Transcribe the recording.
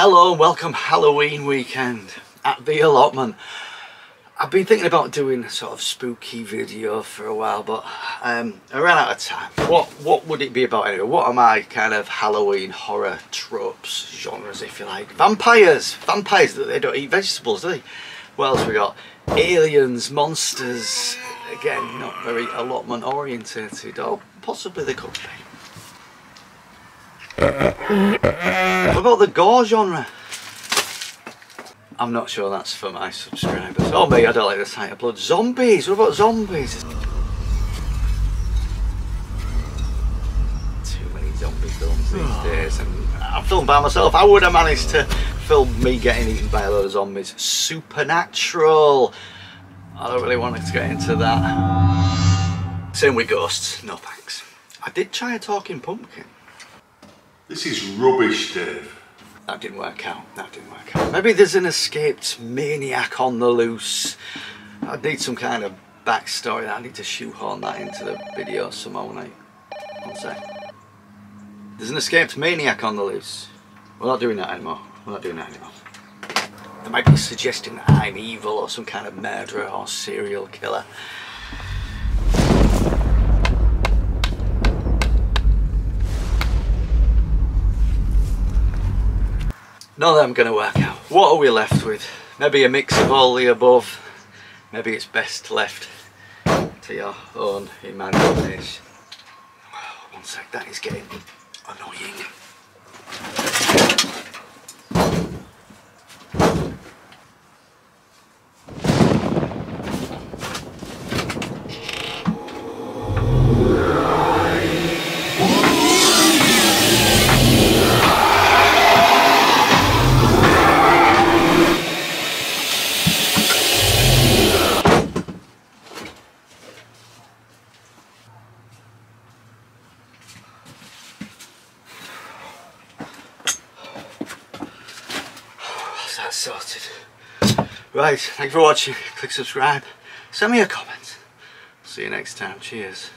Hello and welcome Halloween weekend at the allotment. I've been thinking about doing a sort of spooky video for a while but um, I ran out of time. What what would it be about anyway? What are my kind of Halloween horror tropes, genres if you like? Vampires! Vampires, that they don't eat vegetables do they? What else we got? Aliens, monsters, again not very allotment orientated or possibly they could be. What about the gore genre? I'm not sure that's for my subscribers. Oh me, I don't like the sight of blood. Zombies, what about zombies? Too many zombie films these oh. days and I film by myself. How would I manage to film me getting eaten by a load of zombies? Supernatural. I don't really want to get into that. Same with ghosts, no thanks. I did try a talking pumpkin. This is rubbish, Dave. That didn't work out. That didn't work out. Maybe there's an escaped maniac on the loose. I'd need some kind of backstory. I need to shoehorn that into the video somehow. One, one sec. There's an escaped maniac on the loose. We're not doing that anymore. We're not doing that anymore. They might be suggesting that I'm evil or some kind of murderer or serial killer. None of them going to work out. What are we left with? Maybe a mix of all the above. Maybe it's best left to your own imagination. One sec, that is getting annoying. That's sorted. Right, thanks for watching. Click subscribe. Send me a comment. See you next time. Cheers.